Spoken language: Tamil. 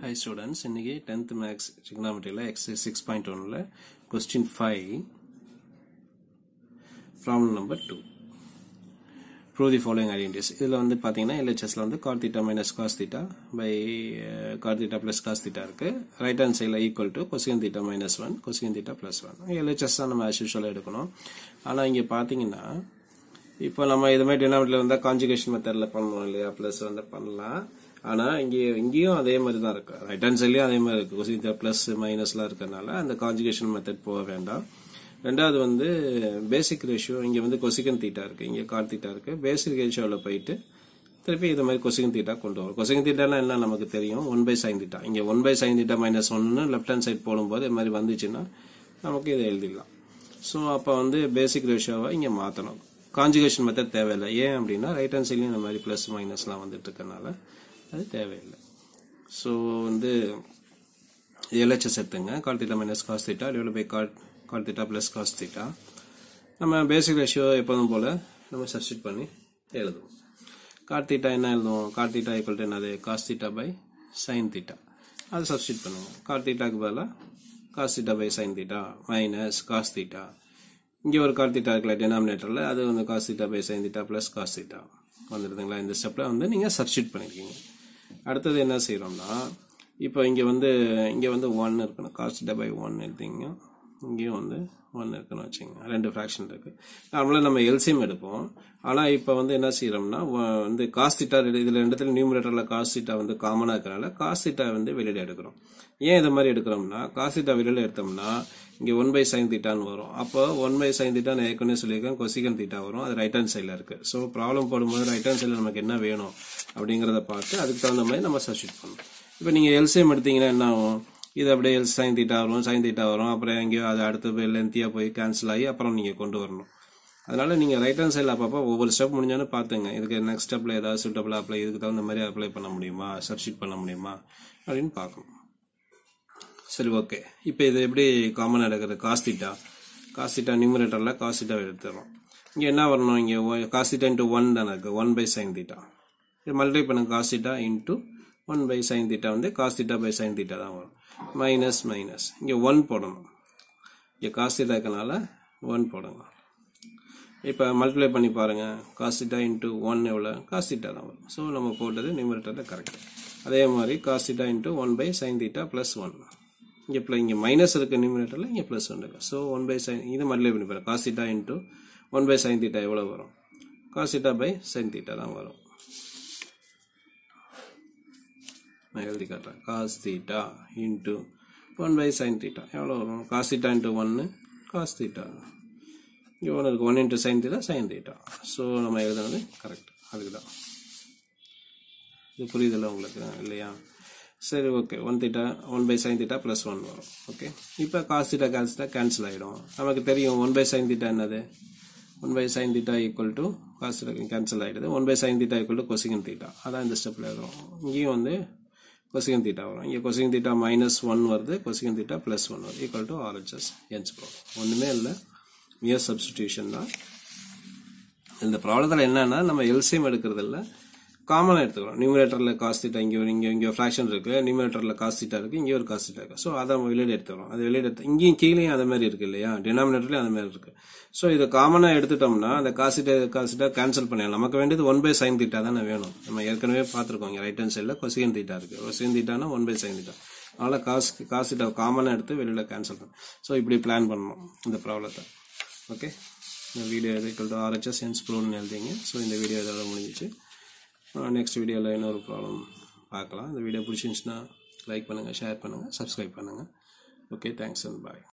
ஹை ஸ்டூடெண்ட்ஸ் இன்னைக்கு டென்த் மேக்ஸ் trigonometryல எக்ஸசைஸ் சிக்ஸ் பாயிண்ட் ஒன்ல question five problem number two prove the following identities இதில் வந்து பார்த்தீங்கன்னா எல்ஹெச்எஸ்ல வந்து cot theta minus cos theta by cot theta plus plus cos இருக்கு. ரைட் ஹேண்ட் சைடில் equal to cosec theta minus one cosec theta plus one LHS தான் நம்ம ஆஸ் யூஷுவலாக எடுக்கணும். ஆனால் இங்கே பார்த்தீங்கன்னா இப்போ நம்ம இது மாதிரி டினாமினேட்டர் வந்தால் கான்ஜுகேஷன் மெத்தடில் பண்ணணும் இல்லையா? ப்ளஸ் வந்து பண்ணலாம். ஆனால் இங்கே இங்கேயும் அதே மாதிரி தான் இருக்கு ரைட் ஹேண்ட் சைட்லேயும் அதே மாதிரி இருக்கு. கொசின் தீட்டா ப்ளஸ் மைனஸ்லாம் இருக்கிறதுனால அந்த கான்ஜுகேஷன் மெத்தட் போக வேண்டாம். ரெண்டாவது வந்து பேசிக் ரேஷியோ இங்கே வந்து கொசிகன் தீட்டா இருக்கு. இங்கே கார் தீட்டா இருக்கு. பேசிக் ரேஷியோவில் போயிட்டு திருப்பி இது மாதிரி கொசிகன் தீட்டா கொண்டு வரும். கொசிகன் தீட்டானா என்ன நமக்கு தெரியும்? ஒன் பை சைன் தீட்டா இங்கே one by sine theta minus ஒன்னு லெஃப்ட் ஹேண்ட் சைட் போடும்போது இது மாதிரி வந்துச்சுன்னா நமக்கு இதை எழுதிடலாம். ஸோ அப்போ வந்து பேசிக் ரேஷியோவை இங்கே மாற்றணும் கான்ஜுகேஷன் மெத்தட் தேவையில்லை. ஏன் அப்படின்னா ரைட் ஹேண்ட் சைட்லையும் இந்த மாதிரி ப்ளஸ் மைனஸ்லாம் வந்துட்டு இருக்கனால அது தேவையில்லை. ஸோ வந்து எல்ஹெச்எஸ் எடுத்துங்க cot theta minus cos theta divide by cot cot theta plus cos theta நம்ம பேசிக் ரேஷியோ எப்போதும் போல் நம்ம சப்ஸ்டியூட் பண்ணி எழுதுவோம். காட் தீட்டா என்ன எழுதுவோம்? காட் தீட்டா ஈக்குவல் டு என்னது? Cos theta by sine theta அது சப்ஸ்டியூட் பண்ணுவோம். காட் தீட்டாக்கு பதிலாக cos theta by sine theta minus cos theta இங்கே ஒரு கால் தீட்டா டெனாமினேட்டரில் அது வந்து cos theta by sine theta plus cos theta வந்துடுதுங்களா இந்த ஸ்டெப்பில் வந்து நீங்கள் சப்ஸ்டியூட் பண்ணியிருக்கீங்க அடுத்தது என்ன செய்கிறோம்னா இப்போ இங்கே வந்து இங்கே வந்து ஒன் இருக்கணும். காஸ்ட் தீட்டா பை ஒன் எடுத்தீங்க இங்கேயும் வந்து ஒன்று இருக்குன்னு வச்சுங்க ரெண்டு ஃப்ராக்ஷன் இருக்குது நார்மலாக நம்ம எல்சியம் எடுப்போம். ஆனால் இப்போ வந்து என்ன செய்கிறோம்னா வந்து காஸ்திட்டா இதில் ரெண்டுத்துல நியூமரேட்டரில் காஸ்திட்டா வந்து காமனாக இருக்கிறனால காஸ்திட்டா வந்து வெளியில் எடுக்கிறோம். ஏன் இதை மாதிரி எடுக்கிறோம்னா காஸ்திட்டா வெளியில் எடுத்தோம்னா இங்கே ஒன் பை சைன் தீட்டான்னு வரும். அப்போ ஒன் பை சைன் தீட்டா நான் ஏற்கனவே சொல்லியிருக்கேன் கொசிகன் தீட்டா வரும். அது ரைட் ஹேண்ட் சைடில் இருக்குது ஸோ ப்ராப்ளம் போடும்போது ரைட் ஹேண்ட் சைடில் நமக்கு என்ன வேணும் அப்படிங்கிறத பார்த்து அதுக்கு தகுந்த மாதிரி நம்ம சப்ஸ்டியூட் பண்ணணும். இப்போ நீங்கள் எல்சிஎம் எடுத்தீங்கன்னா என்ன ஆகும்? இது அப்படியே எல் சைன் தீட்டா வரும் சைன் தீட்டா வரும். அப்புறம் எங்கேயோ அது அடுத்து போய் லென்த்தியாக போய் கேன்சல் ஆகி அப்புறம் நீங்கள் கொண்டு வரணும். அதனால் நீங்கள் ரைட் ஹேண்ட் சைடில் அப்பப்போ ஒவ்வொரு ஸ்டெப் முடிஞ்சாலும் பார்த்துங்க. இதுக்கு நெக்ஸ்ட் ஸ்டெப்பில் ஏதாவது சூட்டபிள் அப்ளை இதுக்கு தகுந்த மாதிரி அப்ளை பண்ண முடியுமா? சப்ஸ்டிட் பண்ண முடியுமா? அப்படின்னு பார்க்கணும். சரி ஓகே இப்போ இது எப்படி காமனாக எடுக்கிறது காஸ்திட்டா காஸ்திட்டா நியூமரேட்டரில் காஸ்திட்டா எடுத்துடுறோம் இங்கே என்ன வரணும்? இங்கே காஸ்திட்டா இன்ட்டு ஒன் தானே இருக்குது ஒன் பை சைன் தீட்டா இது மல்டிப்ளை பண்ணுங்க. Cos theta into one by sine theta வந்து காஸ்திட்டா பை சைன் தீட்டா தான் வரும். மைனஸ் மைனஸ் இங்கே ஒன் போடணும். இங்கே காசு இருக்கனால ஒன் போடுங்க இப்போ மல்டிப்ளை பண்ணி பாருங்கள் காசிட்டா இன்ட்டு ஒன் எவ்வளோ காசிட்டா தான் வரும். ஸோ நம்ம போட்டது நியூமரேட்டரில் கரெக்ட் அதே மாதிரி cos theta into one by sine theta plus one இங்கே ப்ளஸ் இங்கே மைனஸ் இருக்குது நியூமரேட்டரில் இங்கே ப்ளஸ் ஒன் இருக்கு. ஸோ ஒன் பை சைன் இது மல்டிப்ளை பண்ணி பாருங்க. Cos theta into one by sine theta எவ்வளோ வரும்? காசிட்டா பை சைன் தீட்டா தான் வரும். நான் எழுதி காட்டுறேன் cos theta into one by sine theta. எவ்வளோ வரும்? காஸ் தீட்டா இன்ட்டு ஒன்று காஸ் தீட்டா. இங்கே ஒன்று இருக்குது one into sine theta sine theta. So நம்ம எழுதுனது கரெக்ட் அதுக்கு தான் இது புரியுதில்ல உங்களுக்கு இல்லையா? சரி okay one theta one by sine theta plus one வரும். ஓகே இப்போ cos theta cos theta cancel ஆகிடும் நமக்கு தெரியும் ஒன் பை சைன் தீட்டா என்னது? One by sine theta equal to cos cancel ஆகிடுது one by sine theta equal to cosec theta. அதான் இந்த ஸ்டெப்பில் எழுதுறோம். இங்கேயும் வந்து கொசிகன் தீட்டா வரும். இங்கே கொசிகன் தீட்டா மைனஸ் ஒன் வருது கொசிகன் தீட்டா ப்ளஸ் ஒன் வருது. ஈக்குவல் டு ஆர்ஹெச்எஸ் என்ஸ் ப்ராப்ளம் ஒன்றுமே இல்லை. மியர் சப்ஸ்டியூஷன் தான். இந்த ப்ராப்ளத்தில் என்னன்னா நம்ம எல்சியம் எடுக்கிறது இல்லை. காமனாக எடுத்துக்கலாம். நியூமரேட்டரில் காஸ் தீட்டா இங்கே ஒரு இங்கே இங்கே ஃப்ராக்ஷன் இருக்குது நியூமரேட்டரில் காஸ் தீட்டா இருக்குது இங்கே ஒரு காஸ் தீட்டா இருக்குது ஸோ அதை நம்ம வெளியே எடுத்துக்கிறோம் அது வெளியே எடுத்து இங்கேயும் கீழேயும் அது மாதிரி இருக்குது இல்லையா? டினாமினேட்டர்லேயும் அது மாதிரி இருக்குது ஸோ இதை காமனாக எடுத்துட்டோம்னா அந்த காசு தீட்டா கேன்சல் பண்ணிடலாம். நமக்கு வேண்டியது ஒன் பை சைன் தீட்டா தானே வேணும். நம்ம ஏற்கனவே பார்த்துருக்கோம் இங்கே ரைட் ஹேண்ட் சைடில் கொசிகன் தீட்டா இருக்குது கொசிகன் தீட்டானா ஒன் பை சைன் தீட்டா அதனால் காசு காசு தீட்டா காமனாக எடுத்து வெளியில் கேன்சல் பண்ணணும் ஸோ இப்படி பிளான் பண்ணணும் இந்த ப்ராப்ளத்தை ஓகே இந்த வீடியோ எது? ஈக்குவல் டு ஆர்ஹெச்எஸ் என்ஸ் ப்ரோன்னு எழுதிங்க. ஸோ இந்த வீடியோ இதோட முடிஞ்சிச்சு. நெக்ஸ்ட் வீடியோவில் இன்னொரு ப்ராப்ளம் பார்க்கலாம். இந்த வீடியோ பிடிச்சிருந்துச்சுன்னா லைக் பண்ணுங்கள் ஷேர் பண்ணுங்கள் சப்ஸ்கிரைப் பண்ணுங்கள் ஓகே தேங்க்ஸ் அண்ட் பாய்